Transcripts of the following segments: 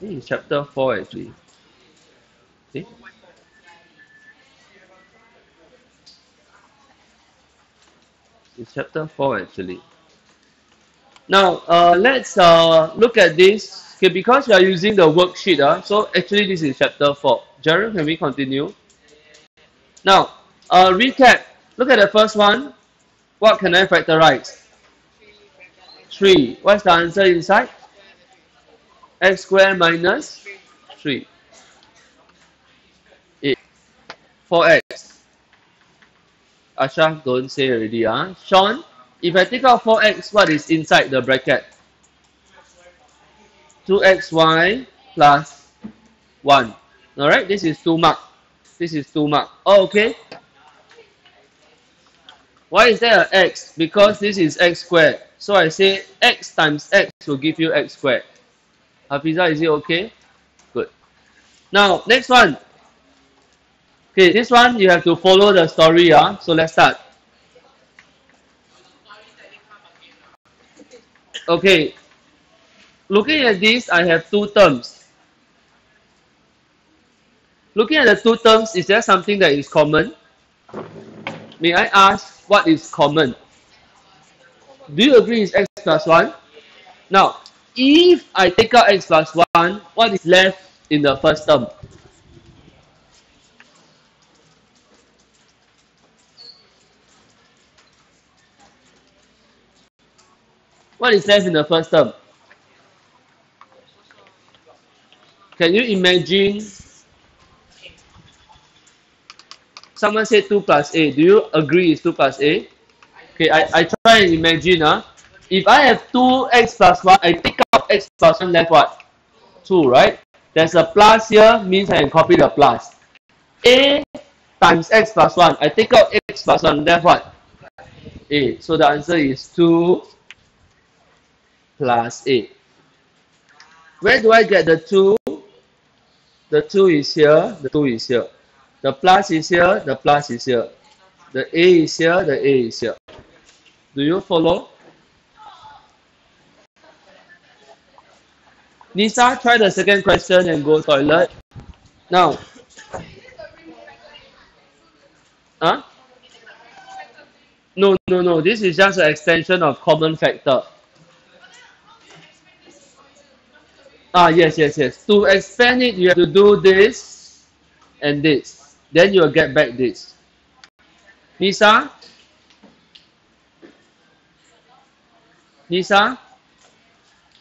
This is chapter 4 actually. See? It's chapter 4 actually. Now, uh, let's uh, look at this. Okay, because we are using the worksheet, uh, so actually this is chapter 4. Jared, can we continue? Now, uh, recap. Look at the first one. What can I factorize? 3. What's the answer inside? X squared minus 3. 8. 4x. Ashraf don't say already. Huh? Sean, if I take out 4x, what is inside the bracket? 2xy plus 1. Alright, this is 2 mark. This is 2 mark. Oh, okay. Why is there a x? Because this is x squared. So I say x times x will give you x squared. Hafiza, is it okay? Good. Now, next one. Okay, this one you have to follow the story. Uh. So let's start. Okay. Looking at this, I have two terms. Looking at the two terms, is there something that is common? May I ask what is common? Do you agree it's x plus 1? Now, if I take out x plus 1, what is left in the first term? What is left in the first term? Can you imagine? Someone said 2 plus a. Do you agree it's 2 plus a? Okay, I, I try and imagine. Uh, if I have 2x plus 1, I take out x plus 1 left what? 2, right? There's a plus here, means I can copy the plus. a times x plus 1. I take out x plus 1 left what? a. So the answer is 2 plus a. Where do I get the 2? The 2 is here, the 2 is here. The plus is here, the plus is here. The a is here, the a is here. Do you follow? Nisa, try the second question and go toilet. Now. Huh? No, no, no. This is just an extension of common factor. Ah, yes, yes, yes. To expand it, you have to do this and this. Then you'll get back this. Nisa? Nisa?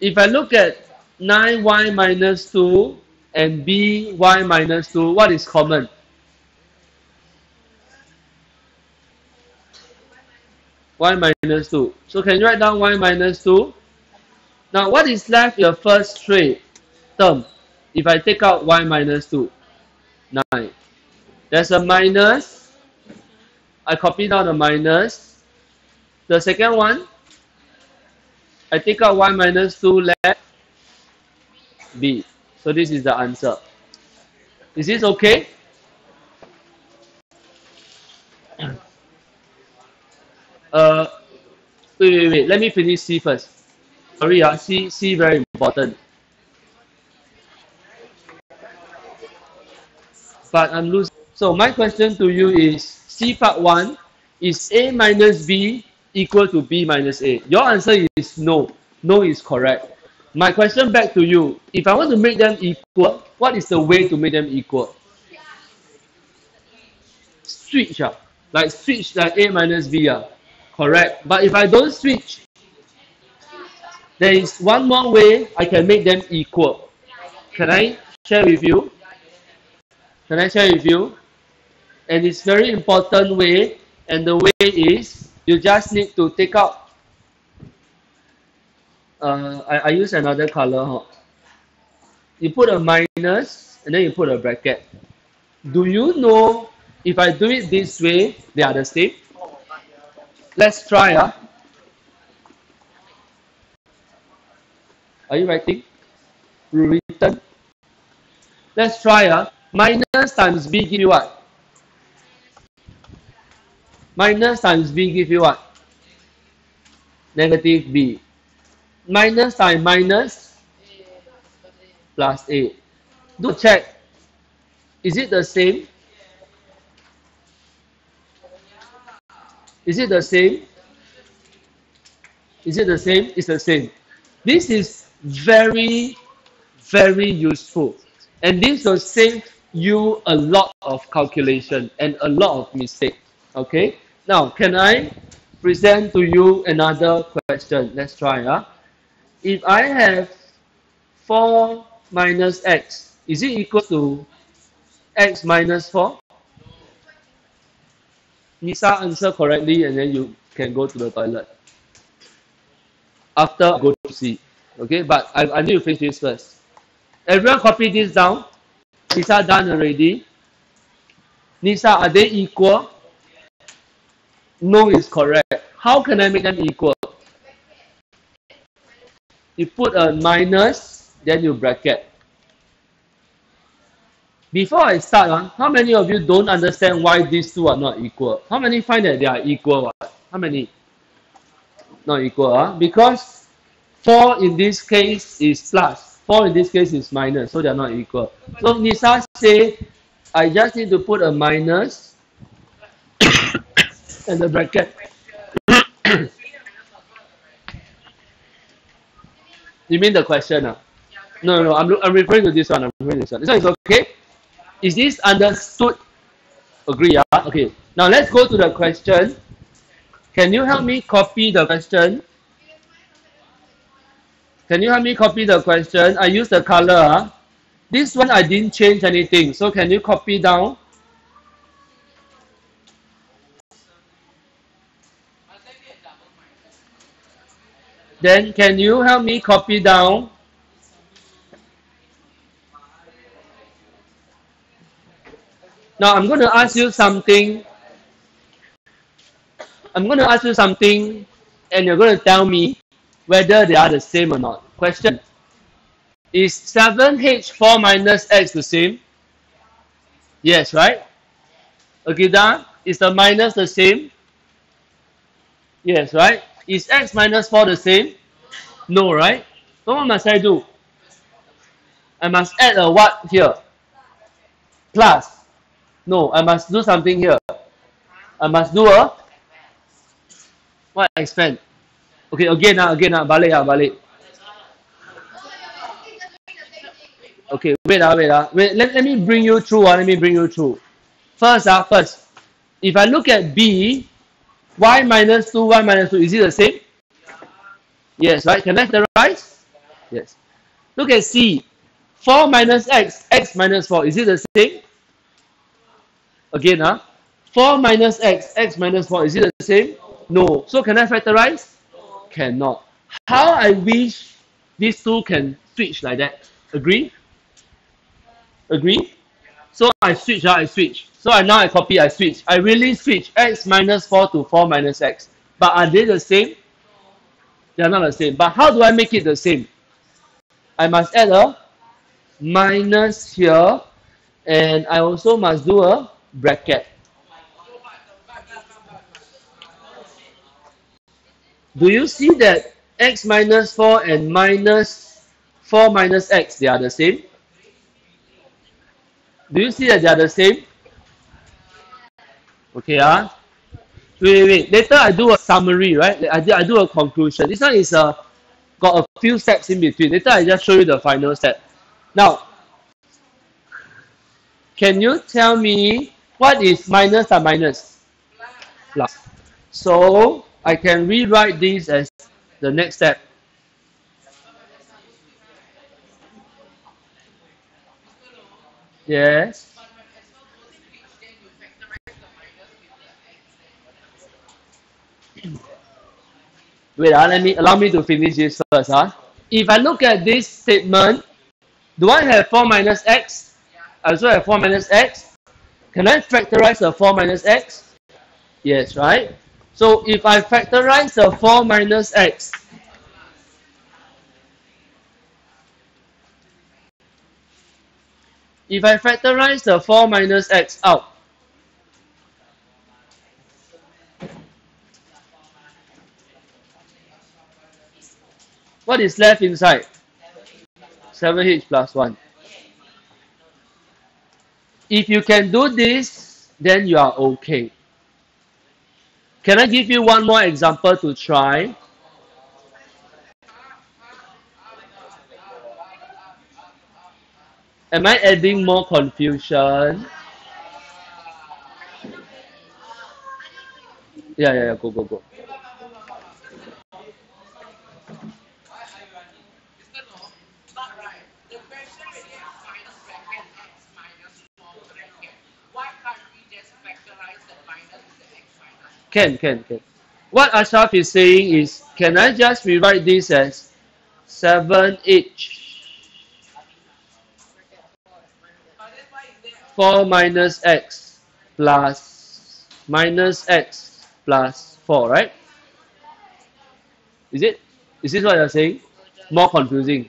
If I look at 9y minus 2 and by minus 2, what is common? y minus 2. So can you write down y minus 2? Now what is left the first tray term? If I take out y minus 2, 9. There's a minus. I copy down the minus. The second one, I take out y minus 2 left B. So this is the answer. Is this okay? Uh, wait, wait, wait. Let me finish C first. Sorry, uh, C, C very important. But I'm losing. So my question to you is C part 1 is A minus B equal to B minus A? Your answer is no. No is correct. My question back to you, if I want to make them equal, what is the way to make them equal? Switch, uh, like switch like A minus B. Uh, correct. But if I don't switch, there is one more way I can make them equal. Can I share with you? Can I share with you? And it's very important way, and the way is you just need to take out uh, I, I use another color. Huh? You put a minus and then you put a bracket. Do you know if I do it this way, they are the same? Let's try. Uh. Are you writing? Written. Let's try. Uh. Minus times b give you what? Minus times b give you what? Negative b minus times minus plus 8. Do check. Is it the same? Is it the same? Is it the same? It's the same. This is very, very useful. And this will save you a lot of calculation and a lot of mistake. Okay. Now, can I present to you another question? Let's try. Huh? If I have 4 minus x, is it equal to x minus 4? Nisa answer correctly and then you can go to the toilet. After go to see. Okay, but I, I need to finish this first. Everyone copy this down. Nisa done already. Nisa, are they equal? No is correct. How can I make them equal? You put a minus, then you bracket. Before I start, uh, how many of you don't understand why these two are not equal? How many find that they are equal? Uh? How many? Not equal. Uh? Because 4 in this case is 4 in this case is minus. So they are not equal. So Nisa say, I just need to put a minus and the bracket. you mean the question? Uh? No, no, I'm, I'm referring to this one. I'm referring to this one. This one is okay? Is this understood? Agree, yeah? Okay. Now let's go to the question. Can you help me copy the question? Can you help me copy the question? I use the color. Huh? This one I didn't change anything. So can you copy down? Then can you help me copy down? Now I'm going to ask you something. I'm going to ask you something and you're going to tell me whether they are the same or not. Question. Is 7h4 minus x the same? Yes, right? Okay. Is the minus the same? Yes, right? Is x minus 4 the same? No, right? So what must I do? I must add a what here? Plus. No, I must do something here. I must do a what expand? Okay, again, uh, again, uh, balik, uh, balik. Okay, wait, uh, wait, uh, wait. Let, let me bring you through. Uh, let me bring you through. First, uh, first, if I look at B, y minus 2, y minus 2, is it the same? Yes, right? Can I factorize? Yes. Look at C. 4 minus x, x minus 4, is it the same? Again, huh? 4 minus x, x minus 4, is it the same? No. So can I factorize? Cannot. How I wish these two can switch like that. Agree? Agree? So I switch, uh, I switch. So I now I copy, I switch. I really switch x minus 4 to 4 minus x. But are they the same? They are not the same. But how do I make it the same? I must add a minus here. And I also must do a bracket. Do you see that x minus 4 and minus 4 minus x, they are the same? Do you see that they are the same? Okay, ah. Wait, wait, wait. Later I do a summary, right? I do, I do a conclusion. This one is uh, got a few steps in between. Later I just show you the final step. Now, can you tell me what is minus or minus? Plus. So, I can rewrite this as the next step. Yes. Wait, uh, let me allow me to finish this first. Huh? If I look at this statement, do I have 4 minus x? I also have 4 minus x. Can I factorize the 4 minus x? Yes, right? So if I factorize the 4 minus x, if I factorize the 4 minus x out, what is left inside? 7h plus 1. If you can do this, then you are okay. Can I give you one more example to try? Am I adding more confusion? Yeah, yeah, yeah, go, go, go. Can, can, can. What Ashraf is saying is, can I just rewrite this as 7h 4 minus x plus minus x plus 4, right? Is it? Is this what you're saying? More confusing.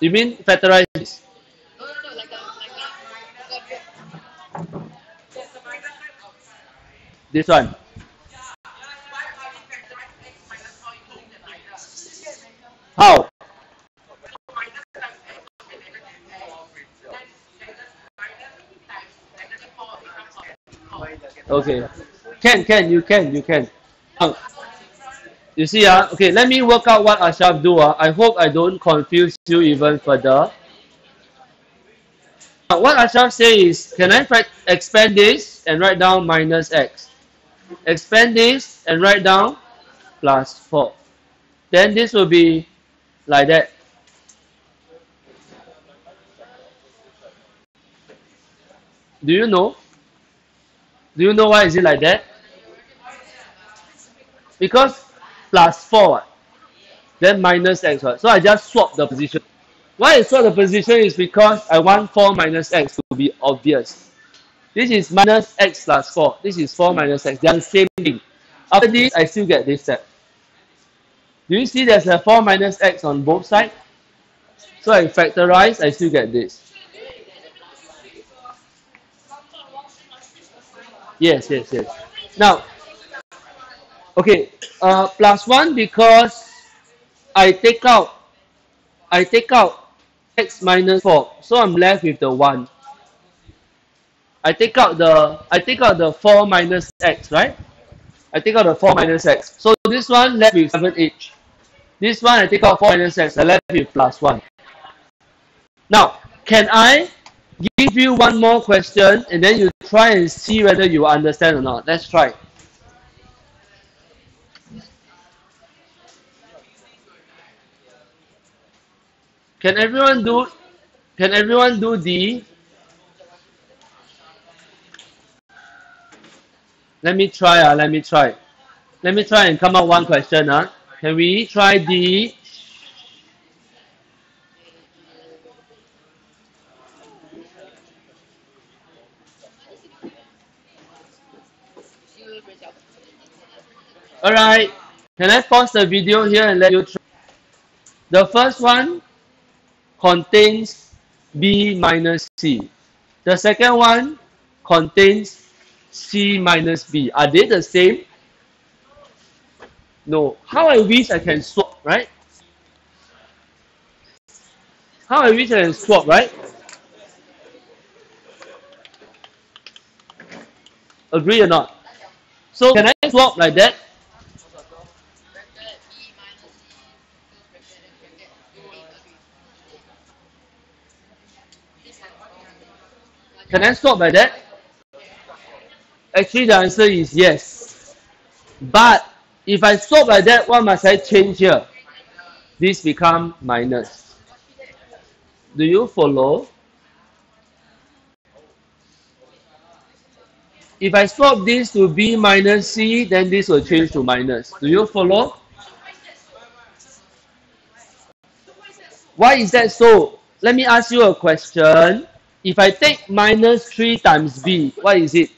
You mean factorize this? This one. Can, can, you can, you can. Uh, you see, uh, okay, let me work out what Ashraf do. Uh. I hope I don't confuse you even further. Uh, what Ashraf say is, can I expand this and write down minus x? Expand this and write down plus 4. Then this will be like that. Do you know? Do you know why is it like that? Because plus 4, then minus x. Right? So I just swap the position. Why I swap the position is because I want 4 minus x to be obvious. This is minus x plus 4. This is 4 minus x. They are the same thing. After this, I still get this step. Do you see there's a 4 minus x on both sides? So I factorize, I still get this. Yes, yes, yes. Now, okay, uh, plus 1 because I take out, I take out x minus 4. So I'm left with the 1. I take out the, I take out the 4 minus x, right? I take out the 4 minus x. So this one left with 7h. This one I take out 4 minus x. I left with plus 1. Now, can I give you one more question and then you try and see whether you understand or not. Let's try. Can everyone do can everyone do D? Let me try, uh, let me try. Let me try and come up one question. Uh. Can we try D? Alright, can I pause the video here and let you try? The first one contains B minus C. The second one contains C minus B. Are they the same? No. How I wish I can swap, right? How I wish I can swap, right? Agree or not? So can I swap like that? Can I stop by that? Actually, the answer is yes. But if I stop by that, what must I change here? This become minus. Do you follow? If I swap this to B minus C, then this will change to minus. Do you follow? Why is that so? Let me ask you a question. If I take minus 3 times b, what is it?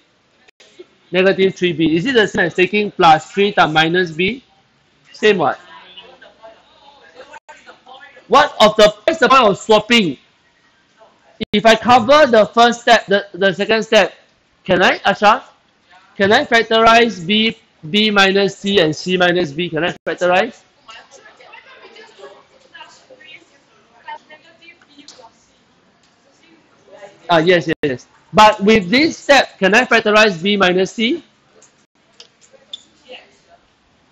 Negative 3b. Is it the same as taking plus 3 times minus b? Same what? What of the, what's the point of swapping? If I cover the first step, the, the second step, Can I, Ashraf? Can I factorize B, B minus C and C minus B? Can I factorize? Ah, yes, yes. But with this step, can I factorize B minus C?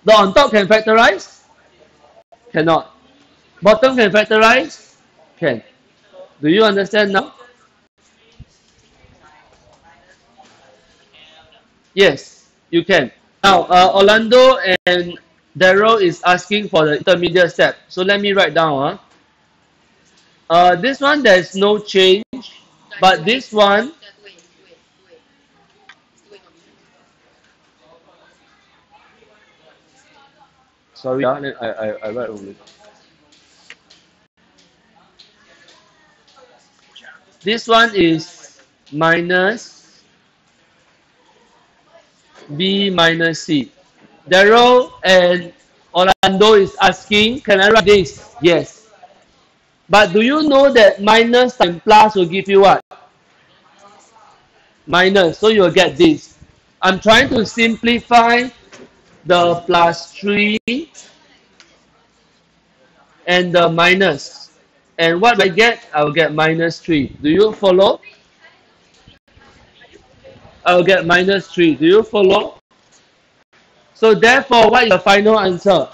The on top can factorize? Cannot. Bottom can factorize? Can. Do you understand now? Yes, you can. Now, uh, Orlando and Daryl is asking for the intermediate step. So let me write down. Huh? Uh, this one, there's no change. But this one, sorry, I, I, I write only. This one is minus B minus C. Daryl and Orlando is asking, can I write this? Yes. But do you know that minus times plus will give you what? Minus. So you will get this. I'm trying to simplify the plus 3 and the minus. And what I get, I will get minus 3. Do you follow? I will get minus 3. Do you follow? So therefore, what is the final answer?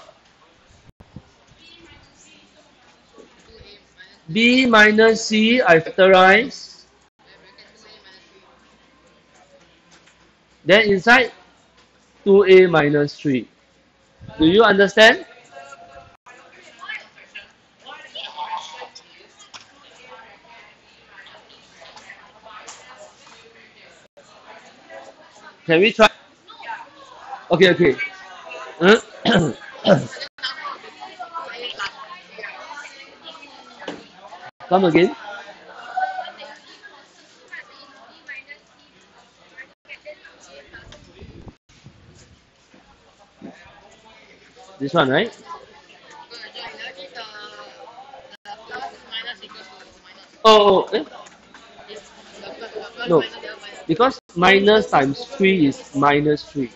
B minus C, I factorize. Then inside, 2A minus 3. Do you understand? Can we try? Okay, okay. Uh, Come again. This one, right? Oh, oh eh? No, because minus times 3 is minus 3.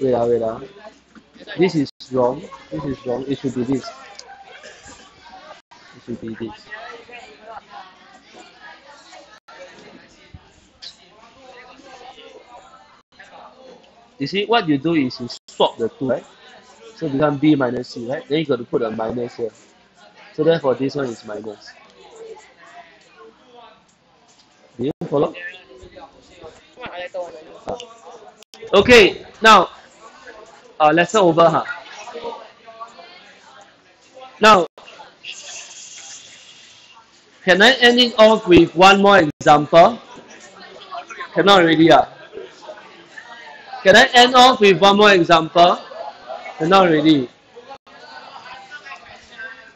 Wait, ah, wait. Ah. This is wrong. This is wrong. It should be this. It should be this. You see, what you do is you swap the two, right? So become B minus C, right? Then you got to put a minus here. So therefore, this one is minus. Do you follow? Okay, now, uh, lesson over, huh? Now, can I end it off with one more example? Cannot really, ah. Can I end off with one more example? Not really.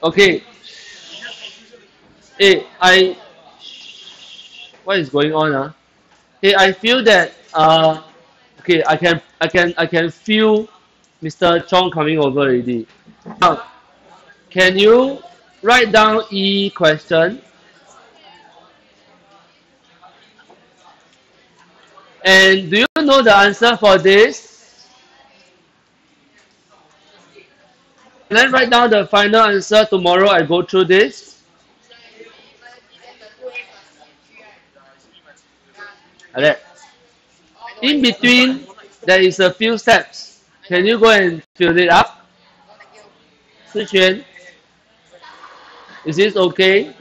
Okay. Hey, I. What is going on? Uh? Hey, I feel that. Uh, okay, I can, I can, I can feel Mr. Chong coming over already. Now, can you write down E question? And do you know the answer for this? Can I write down the final answer tomorrow? I go through this. In between, there is a few steps. Can you go and fill it up? Sichuan, is this okay?